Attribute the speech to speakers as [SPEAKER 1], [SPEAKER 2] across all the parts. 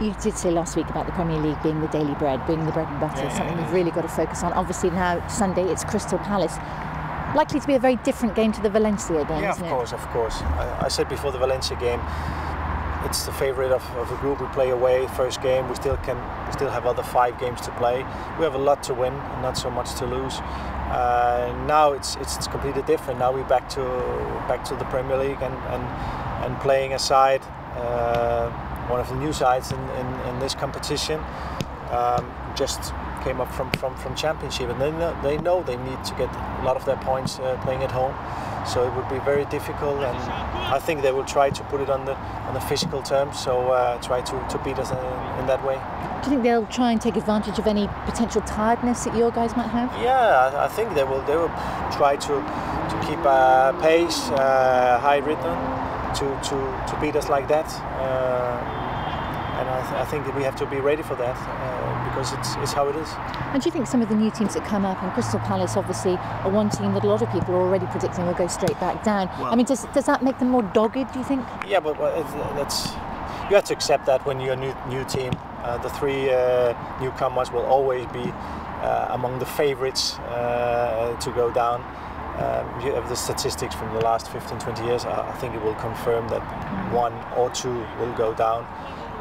[SPEAKER 1] You did say last week about the Premier League being the daily bread, being the bread and butter, yeah, something we've really got to focus on. Obviously now Sunday it's Crystal Palace. Likely to be a very different game to the Valencia game,
[SPEAKER 2] yeah,
[SPEAKER 1] of
[SPEAKER 2] it? course, of course. I, I, said before the Valencia game, it's the favourite of, of the group. We play away first game. We still can, we still have other five games to play. We have a lot to win, and not so much to lose. Uh, now it's, it's, it's completely different. Now we're back to back to the Premier League and and, and playing aside. Uh, one of the new sides in, in, in this competition. Um, just came up from, from, from championship and they know, they know they need to get a lot of their points uh, playing at home so it would be very difficult and I think they will try to put it on the on the physical terms so uh, try to, to beat us in, in, that way.
[SPEAKER 1] Do you think they'll try and take advantage of any potential tiredness that your guys might have?
[SPEAKER 2] Yeah, I, I think they will they will try to to keep a pace, uh, high rhythm to, to, to beat us like that. Uh, and I, th I, think that we have to be ready for that uh, because it's, it's how it is.
[SPEAKER 1] And do you think some of the new teams that come up, and Crystal Palace obviously are one team that a lot of people are already predicting will go straight back down. Well, I mean, does, does that make them more dogged, do you think?
[SPEAKER 2] Yeah, but that's you have to accept that when you're a new, new team. Uh, the three uh, newcomers will always be uh, among the favourites uh, to go down. Um, you have the statistics from the last 15, 20 years. I, I think it will confirm that mm. one or two will go down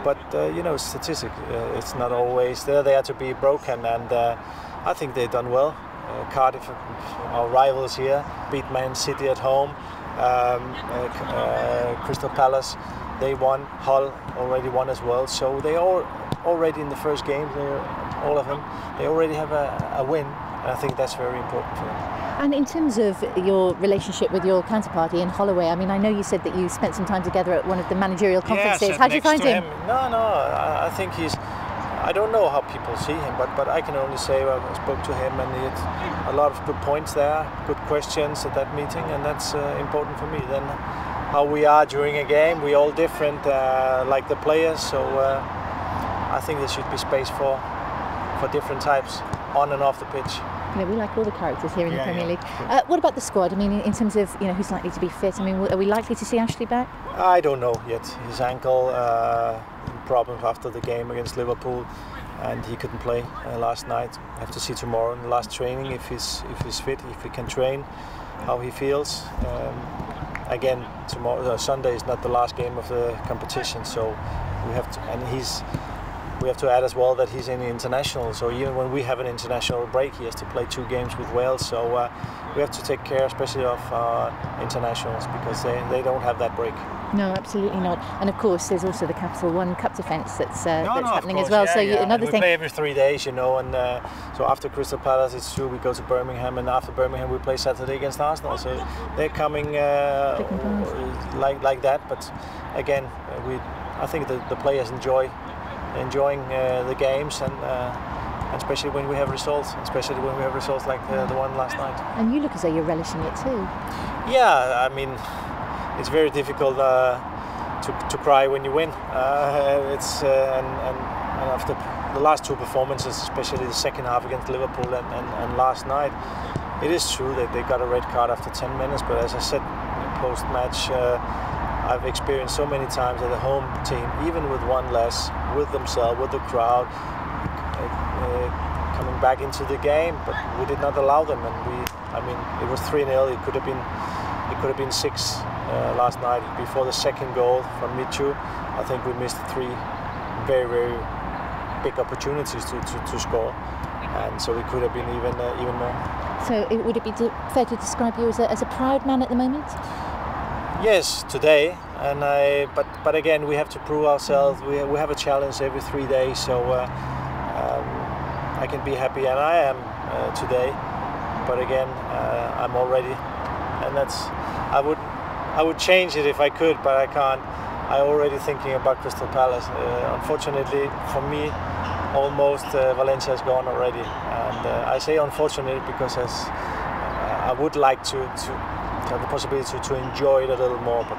[SPEAKER 2] but uh, you know, statistics, uh, it's not always there. They have to be broken, and uh, I think they've done well. Uh, Cardiff, our rivals here, beat Man City at home. Um, uh, Crystal Palace, they won. Hull already won as well. So they all already in the first game, all of them, they already have a, a win. And I think that's very important for them.
[SPEAKER 1] And in terms of your relationship with your counterpart Ian Holloway, I mean, I know you said that you spent some time together at one of the managerial conferences.
[SPEAKER 2] Yes,
[SPEAKER 1] How do you find him?
[SPEAKER 2] him? No, no, I, I, think he's. I don't know how people see him, but, but I can only say well, I spoke to him and he had a lot of good points there, good questions at that meeting, and that's uh, important for me. Then how we are during a game, we're all different, uh, like the players, so uh, I think there should be space for for different types on and off the pitch
[SPEAKER 1] you know, we like all the characters here in yeah, the Premier yeah. League. Uh, what about the squad? I mean, in terms of you know who's likely to be fit. I mean, are we likely to see Ashley back?
[SPEAKER 2] I don't know yet. His ankle uh, problems after the game against Liverpool, and he couldn't play uh, last night. I have to see tomorrow in the last training if he's if he's fit, if he can train, how he feels. Um, again, tomorrow uh, Sunday is not the last game of the competition, so we have to. And he's we have to add as well that he's in the international, so even when we have an international break, he has to play two games with Wales. So uh, we have to take care, especially of uh, internationals, because they, they don't have that break.
[SPEAKER 1] No, absolutely not. And of course, there's also the Capital One Cup defence that's, uh, no, that's no, happening as well.
[SPEAKER 2] Yeah,
[SPEAKER 1] so
[SPEAKER 2] yeah.
[SPEAKER 1] another
[SPEAKER 2] we
[SPEAKER 1] thing.
[SPEAKER 2] We play every three days, you know, and uh, so after Crystal Palace, it's true we go to Birmingham, and after Birmingham we play Saturday against Arsenal. So they're coming uh, like like that. But again, we I think the, the players enjoy enjoying uh, the games and uh, especially when we have results, especially when we have results like the, the, one last night.
[SPEAKER 1] And you look as though you're relishing it too.
[SPEAKER 2] Yeah, I mean, it's very difficult uh, to, to cry when you win. Uh, it's uh, and, and, and, after the last two performances, especially the second half against Liverpool and, and, and last night, it is true that they got a red card after 10 minutes. But as I said post-match uh, I've experienced so many times that the home team, even with one less, with themselves, with the crowd, uh, coming back into the game, but we did not allow them, and we, I mean, it was 3 0. It could have been, it could have been six uh, last night before the second goal from Michu. I think we missed three very, very big opportunities to, to, to score, and so it could have been even, uh, even more.
[SPEAKER 1] So, it, would it be fair to describe you as a, as a proud man at the moment?
[SPEAKER 2] Yes, today, and I. But but again, we have to prove ourselves. We we have a challenge every three days, so uh, um, I can be happy, and I am uh, today. But again, uh, I'm already, and that's. I would I would change it if I could, but I can't. I already thinking about Crystal Palace. Uh, unfortunately, for me, almost uh, Valencia is gone already, and uh, I say unfortunately because as I would like to to have the possibility to, enjoy it a little more. But